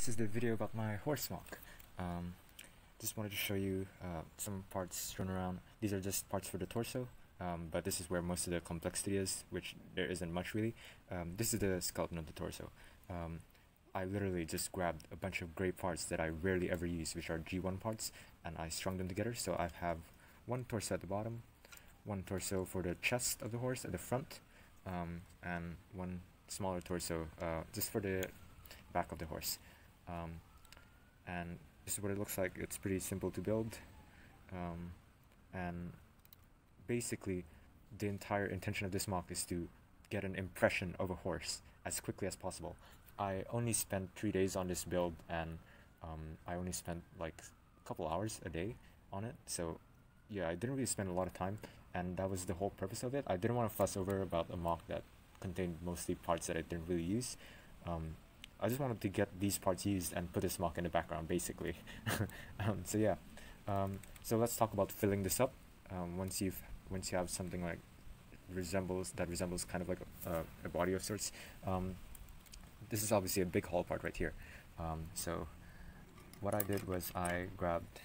this is the video about my horse MOC. Um, just wanted to show you uh, some parts thrown around. These are just parts for the torso, um, but this is where most of the complexity is, which there isn't much really. Um, this is the skeleton of the torso. Um, I literally just grabbed a bunch of gray parts that I rarely ever use, which are G1 parts, and I strung them together. So I have one torso at the bottom, one torso for the chest of the horse at the front, um, and one smaller torso uh, just for the back of the horse. Um, and this is what it looks like. It's pretty simple to build. Um, and basically, the entire intention of this MOC is to get an impression of a horse as quickly as possible. I only spent three days on this build, and um, I only spent like a couple hours a day on it. So, yeah, I didn't really spend a lot of time, and that was the whole purpose of it. I didn't want to fuss over about a MOC that contained mostly parts that I didn't really use. Um, I just wanted to get these parts used and put this MOC in the background, basically. um, so yeah, um, so let's talk about filling this up. Um, once you've once you have something like resembles that resembles kind of like a, a body of sorts. Um, this is obviously a big hall part right here. Um, so what I did was I grabbed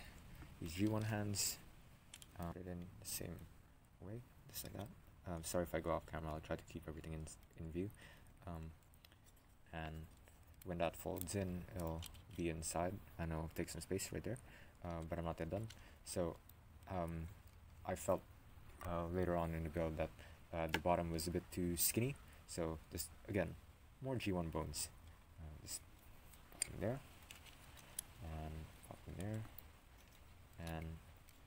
these G1 hands, uh, it in the same way, just like that. Um, sorry if I go off camera, I'll try to keep everything in, in view. Um, and when that folds in, it'll be inside and it'll take some space right there, uh, but I'm not yet done. So um, I felt uh, later on in the build that uh, the bottom was a bit too skinny. So just again, more G1 bones. Uh, just there and pop in there, and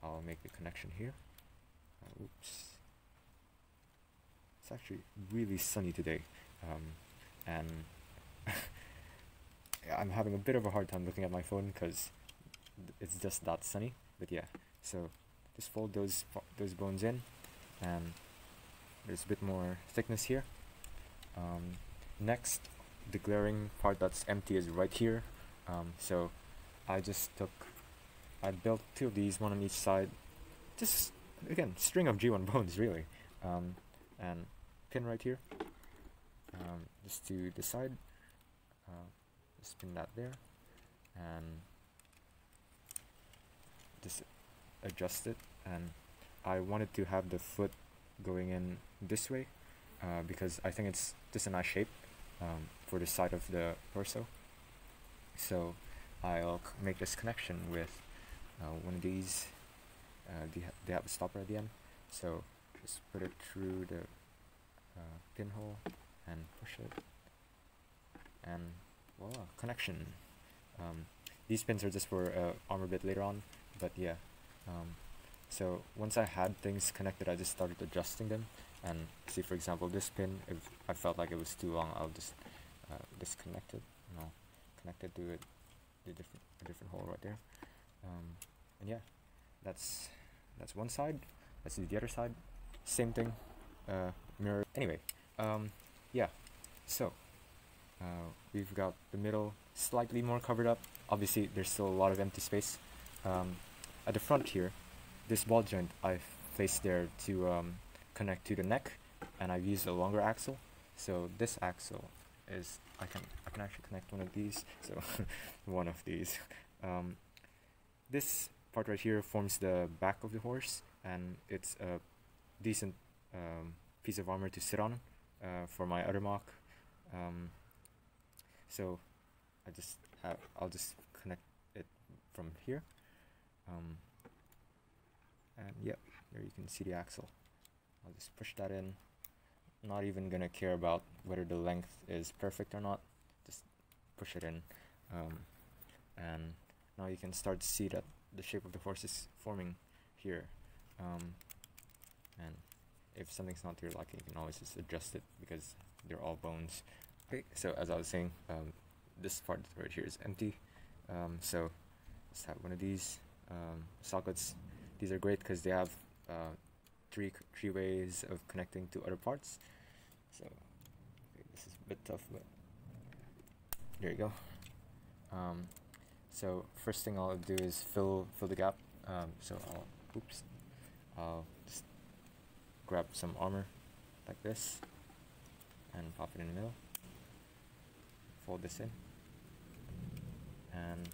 I'll make the connection here. Uh, oops. It's actually really sunny today, um, and I'm having a bit of a hard time looking at my phone because it's just that sunny. But yeah, so just fold those those bones in, and there's a bit more thickness here. Um, next, the glaring part that's empty is right here. Um, so I just took, I built two of these, one on each side. Just again, string of G1 bones really, um, and pin right here. Um, just to the side. Uh, spin that there. And just adjust it. And I wanted to have the foot going in this way uh, because I think it's just a nice shape um, for the side of the torso. So I'll make this connection with uh, one of these uh, they, ha they have a stopper at the end. So just put it through the uh, pinhole and push it. And voila, connection. Um, these pins are just for uh, armor bit later on, but yeah. Um, so once I had things connected, I just started adjusting them. And see, for example, this pin, if I felt like it was too long, I'll just uh, disconnect it. And I'll connect it to it, the different a different hole right there. Um, and yeah, that's that's one side. Let's do the other side. Same thing. Uh, mirror. Anyway, um, yeah. So uh, we've got the middle slightly more covered up. Obviously, there's still a lot of empty space. Um, at the front here, this ball joint I've placed there to um, connect to the neck, and I've used a longer axle. So this axle is I can I can actually connect one of these. So one of these. Um, this part right here forms the back of the horse, and it's a decent um, piece of armor to sit on uh, for my other MOC. Um, so I just have I'll just connect it from here. Um, and yep there you can see the axle. I'll just push that in. Not even gonna care about whether the length is perfect or not. Just push it in. Um, and now you can start to see that the shape of the horse is forming here. Um, and if something's not to your liking you can always just adjust it because they're all bones Okay, so as I was saying, um, this part right here is empty. Um, so let's have one of these um, sockets. These are great because they have uh, three three ways of connecting to other parts. So okay, this is a bit tough, but there you go. Um, so first thing I'll do is fill fill the gap. Um, so I'll oops, I'll just grab some armor like this and pop it in the middle fold this in. And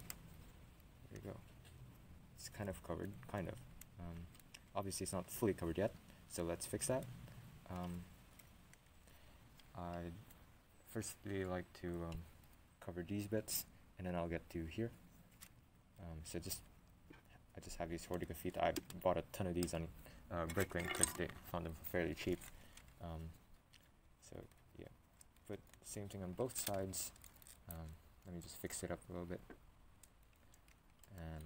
there you go. It's kind of covered, kind of. Um, obviously it's not fully covered yet, so let's fix that. Um, I'd firstly like to um, cover these bits, and then I'll get to here. Um, so just, I just have these hortigraphite. I bought a ton of these on uh, Bricklink because they found them for fairly cheap. Um, so yeah, put same thing on both sides. Um, let me just fix it up a little bit. And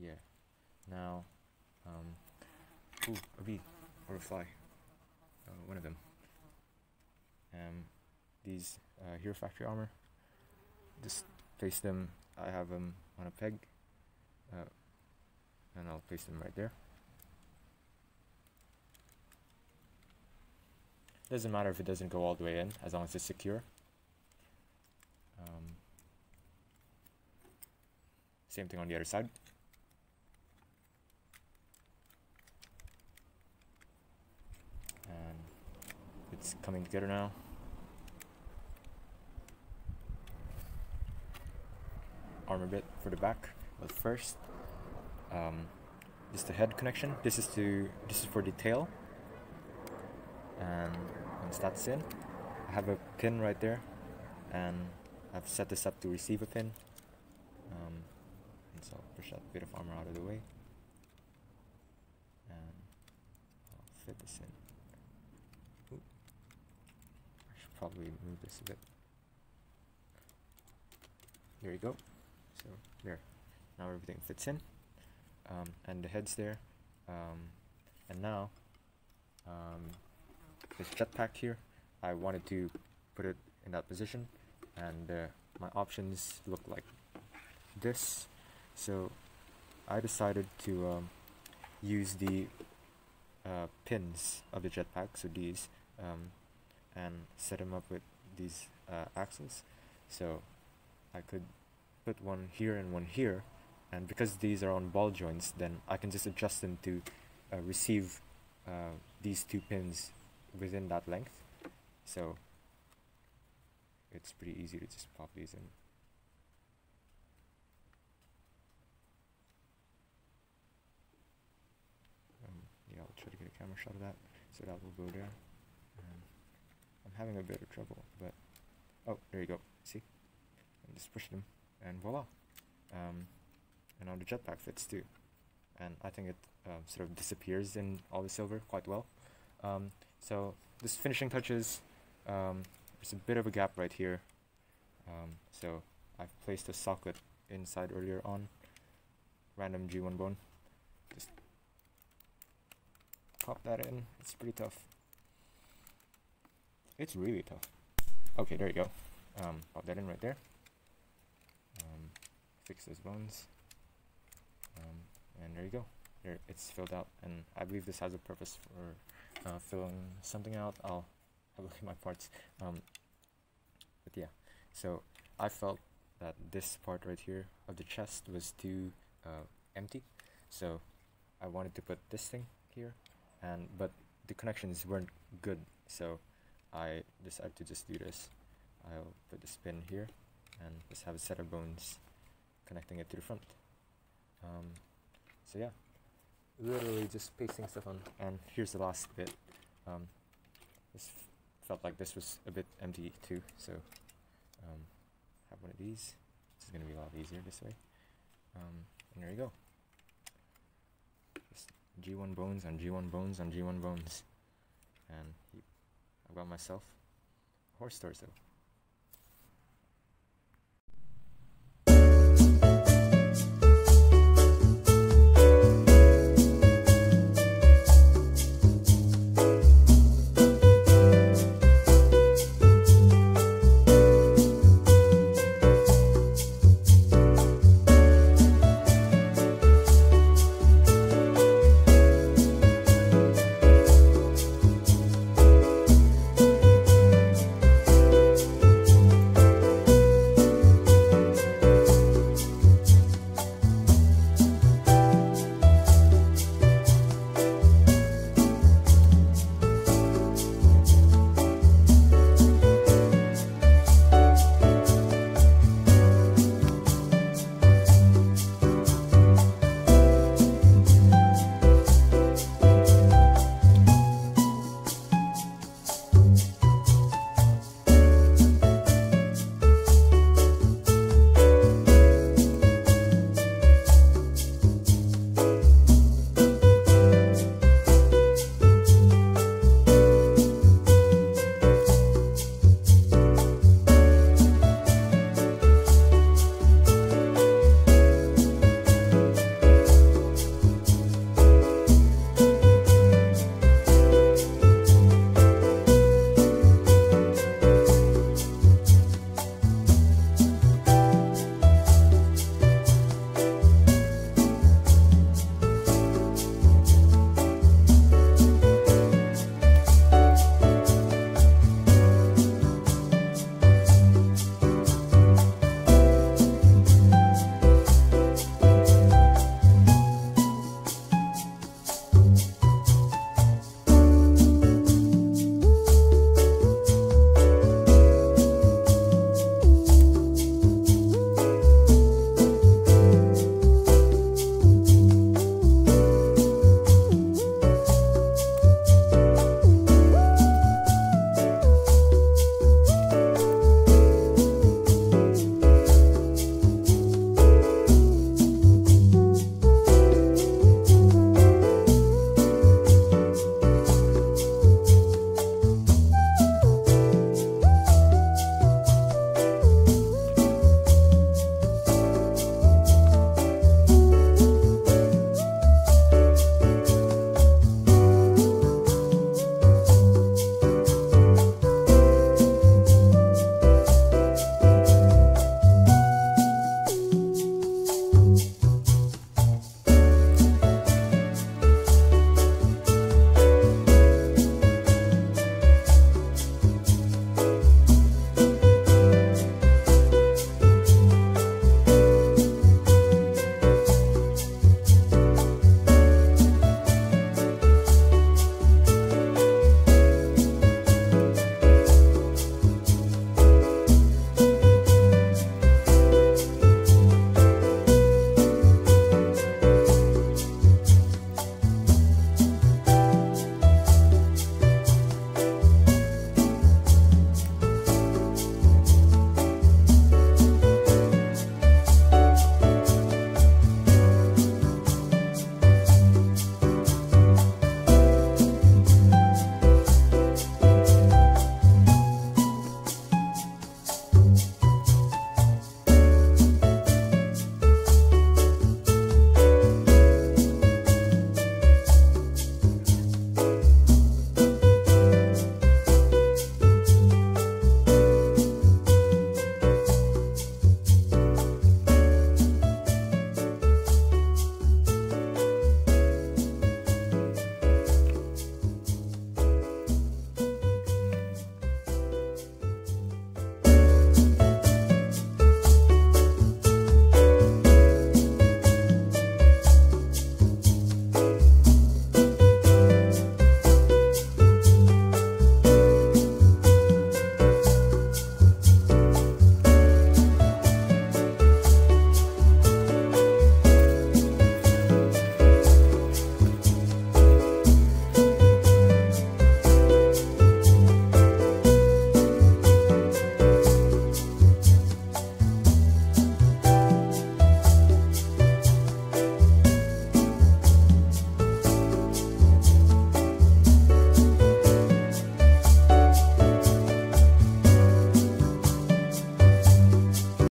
yeah, now, um, ooh, a bee or a fly, uh, one of them. Um, these uh, Hero Factory armor, just place them. I have them on a peg, uh, and I'll place them right there. Doesn't matter if it doesn't go all the way in, as long as it's secure. Um, same thing on the other side. And it's coming together now. Armor bit for the back, but first, um, this is the head connection. This is to this is for the tail. And once that's in, I have a pin right there, and I've set this up to receive a pin. Um, and so I'll push that bit of armor out of the way. And I'll fit this in. Ooh. I should probably move this a bit. There you go. So there. Now everything fits in. Um, and the head's there. Um, and now um, this jetpack here, I wanted to put it in that position and uh, my options look like this. So I decided to um, use the uh, pins of the jetpack so these um, and set them up with these uh, axles. So I could put one here and one here and because these are on ball joints then I can just adjust them to uh, receive uh, these two pins within that length. So it's pretty easy to just pop these in. Um, yeah, I'll try to get a camera shot of that, so that will go there. Um, I'm having a bit of trouble, but oh, there you go. See, and just push them, and voila. Um, and now the jetpack fits too, and I think it um, sort of disappears in all the silver quite well. Um, so this finishing touches. There's a bit of a gap right here. Um, so I've placed a socket inside earlier on. Random G1 bone. Just pop that in. It's pretty tough. It's really tough. Okay there you go. Um, pop that in right there. Um, fix those bones. Um, and there you go. There it's filled out and I believe this has a purpose for uh, filling something out. I'll have a look at my parts. Um, but yeah. So I felt that this part right here of the chest was too uh, empty. So I wanted to put this thing here and but the connections weren't good. So I decided to just do this. I'll put the pin here and just have a set of bones connecting it to the front. Um, so yeah. Literally just pasting stuff on. And here's the last bit. Um, this felt like this was a bit empty too so um, have one of these. This is going to be a lot easier this way. Um, and there you go. Just G1 bones on G1 bones on G1 bones. And I've got myself horse torso.